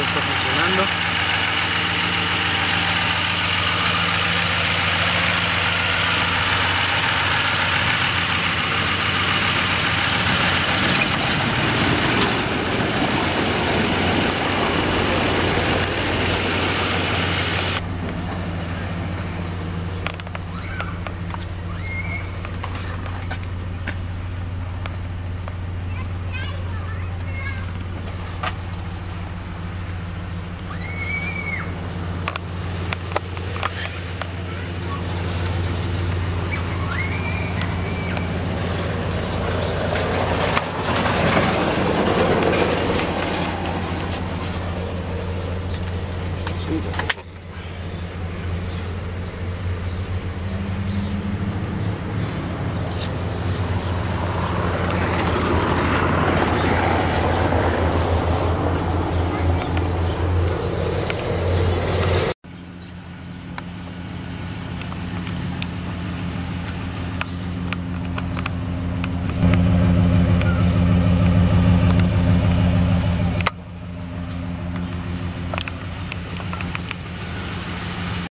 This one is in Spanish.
está funcionando. Sweet.